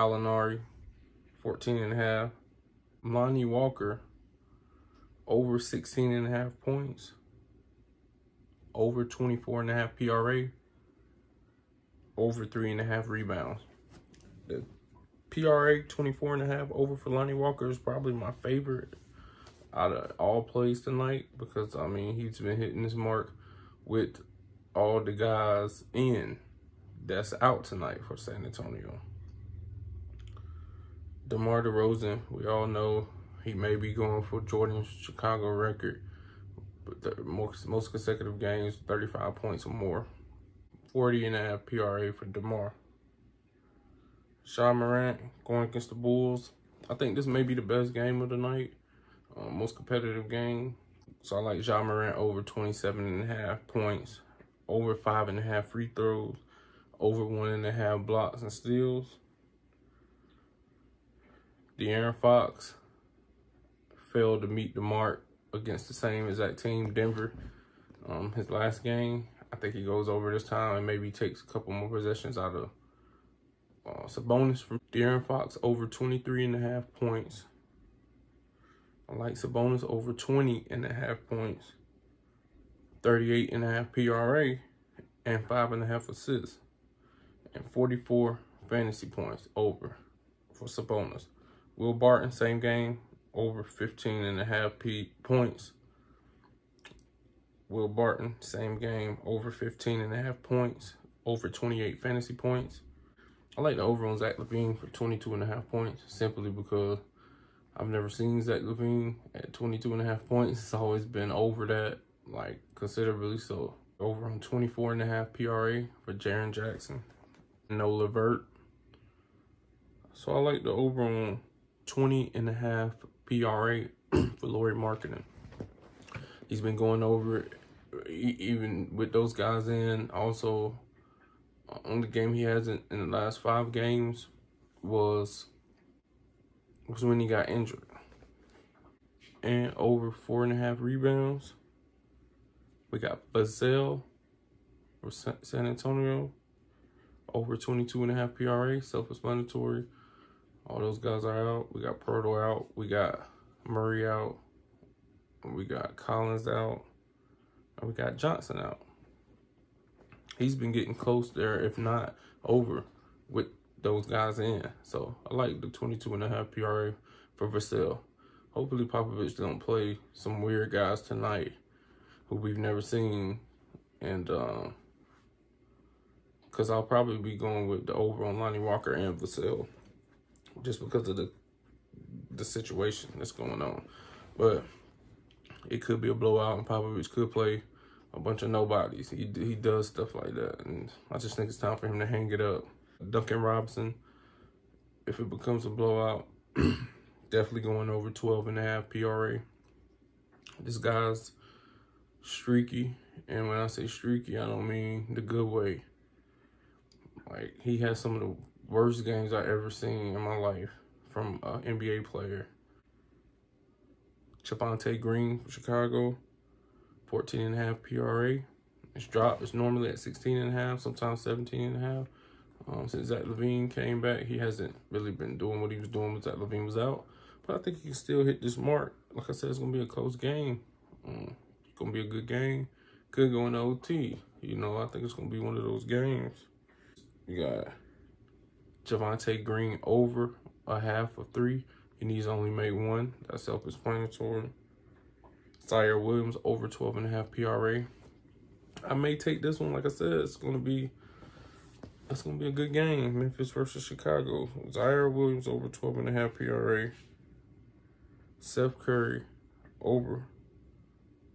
Gallinari, 14 and a half. Lonnie Walker, over 16 and a half points. Over 24 and a half PRA. Over three and a half rebounds. The PRA 24 and a half over for Lonnie Walker is probably my favorite out of all plays tonight because I mean he's been hitting his mark with all the guys in that's out tonight for San Antonio. DeMar DeRozan, we all know he may be going for Jordan's Chicago record, but most, most consecutive games, 35 points or more. 40 and a half PRA for DeMar. Ja Morant going against the Bulls. I think this may be the best game of the night, uh, most competitive game. So I like Ja Morant over 27 and a half points, over five and a half free throws, over one and a half blocks and steals. De'Aaron Fox failed to meet the mark against the same exact team, Denver. Um, his last game, I think he goes over this time and maybe takes a couple more possessions out of uh, Sabonis from De'Aaron Fox over 23 and a half points. I like Sabonis over 20 and a half points, 38 and a half PRA, and five and a half assists, and 44 fantasy points over for Sabonis. Will Barton, same game, over 15 and a half P points. Will Barton, same game, over 15 and a half points, over 28 fantasy points. I like the over on Zach LaVine for 22 and a half points simply because I've never seen Zach LaVine at 22 and a half points. It's always been over that, like considerably so. Over on 24 and a half PRA for Jaren Jackson. No Levert. So I like the over on 20 and a half PRA for Lauri Markkanen. He's been going over even with those guys in. Also, uh, only game he has in, in the last five games was was when he got injured. And over four and a half rebounds. We got Vassell for San Antonio. Over 22 and a half PRA, self-explanatory. All those guys are out. We got Proto out. We got Murray out. We got Collins out. And we got Johnson out he's been getting close there, if not over, with those guys in. So I like the 22 and a half PRA for Vassell. Hopefully Popovich don't play some weird guys tonight who we've never seen. And uh, because I'll probably be going with the over on Lonnie Walker and Vassell just because of the the situation that's going on. But it could be a blowout and Popovich could play a bunch of nobodies. He he does stuff like that, and I just think it's time for him to hang it up. Duncan Robinson, if it becomes a blowout, definitely going over 12 and a half PRA. This guy's streaky, and when I say streaky, I don't mean the good way. Like, he has some of the worst games I ever seen in my life from an NBA player. Javonte Green from Chicago. 14 and a half PRA. It's dropped. It's normally at 16 and a half, sometimes 17 and a half. Um, since Zach LaVine came back, he hasn't really been doing what he was doing when Zach LaVine was out. But I think he can still hit this mark. Like I said, it's going to be a close game. Um, it's going to be a good game. Could go in OT. You know, I think it's going to be one of those games. You got Javonte Green over a half of three. He needs only make one. That's self-explanatory. Ziaire Williams over 12 and a half PRA. I may take this one. Like I said, it's going to be it's to be a good game. Memphis versus Chicago. Ziaire Williams over 12 and a half PRA. Seth Curry over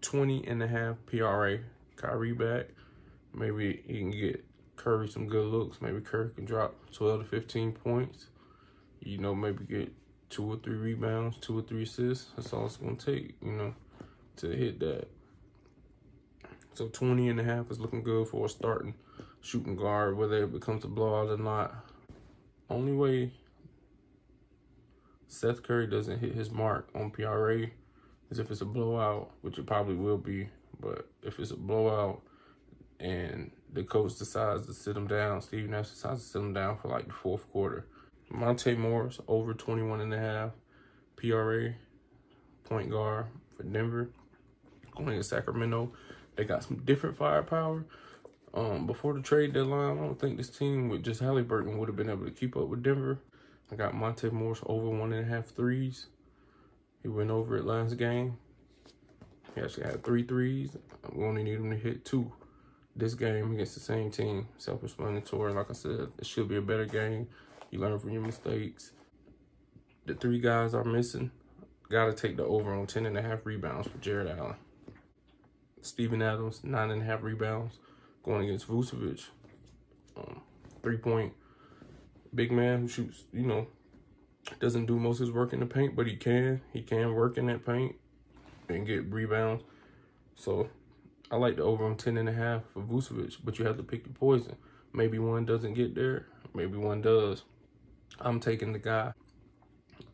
20 and a half PRA. Kyrie back. Maybe he can get Curry some good looks. Maybe Curry can drop 12 to 15 points. You know, maybe get two or three rebounds, two or three assists. That's all it's going to take, you know to hit that. So 20 and a half is looking good for a starting shooting guard, whether it becomes a blowout or not. Only way Seth Curry doesn't hit his mark on PRA is if it's a blowout, which it probably will be. But if it's a blowout and the coach decides to sit him down, Steve Nash decides to sit him down for like the fourth quarter, Monte Morris over 21 and a half. PRA, point guard for Denver. Going to Sacramento. They got some different firepower. Um, before the trade deadline, I don't think this team with just Haliburton would have been able to keep up with Denver. I got Monte Morris over one and a half threes. He went over it last game. He actually had three threes. We only need him to hit two this game against the same team. Self-explanatory. Like I said, it should be a better game. You learn from your mistakes. The three guys are missing. Got to take the over on 10 and a half rebounds for Jarrett Allen. Steven Adams, nine and a half rebounds, going against Vucevic. Um, three-point big man who shoots, you know, doesn't do most of his work in the paint, but he can. He can work in that paint and get rebounds. So I like the over on 10 and a half for Vucevic, but you have to pick your poison. Maybe one doesn't get there. Maybe one does. I'm taking the guy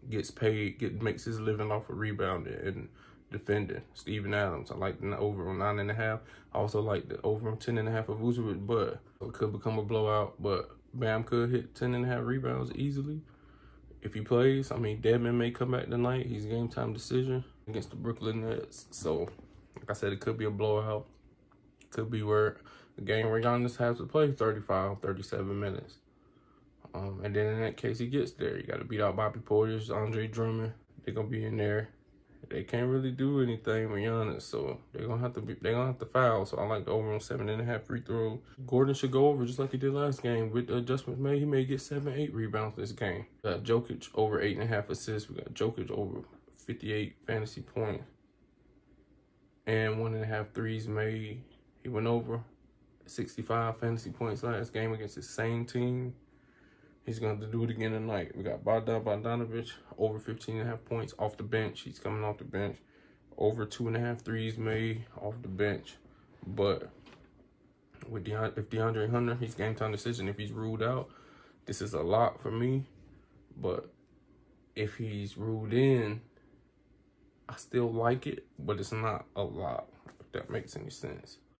gets paid, get makes his living off of rebounding and defending. Steven Adams. I like the over on nine and a half. I also like the over on ten and a half of Vucevic, but it could become a blowout. But Bam could hit 10 and a half rebounds easily if he plays. I mean, Dedmon may come back tonight. He's game time decision against the Brooklyn Nets. So, like I said, it could be a blowout. Could be where the game where Giannis has to play 35, 37 minutes. Um, and then in that case, he gets there. You got to beat out Bobby Portis, Andre Drummond. They're gonna be in there. They can't really do anything with Giannis, so they're gonna have to be. They're gonna have to foul. So I like the over on seven and a half free throw. Gordon should go over just like he did last game with adjustments made. He may get seven, eight rebounds this game. We got Jokic over eight and a half assists. We got Jokic over 58 fantasy points and one and a half threes made. He went over 65 fantasy points last game against the same team. He's going to do it again tonight. We got Bogdan Bogdanovic over 15 and a half points off the bench. He's coming off the bench. Over two and a half threes made off the bench. But with DeAndre, if DeAndre Hunter, he's game time decision. If he's ruled out, this is a lot for me. But if he's ruled in, I still like it, but it's not a lot, if that makes any sense.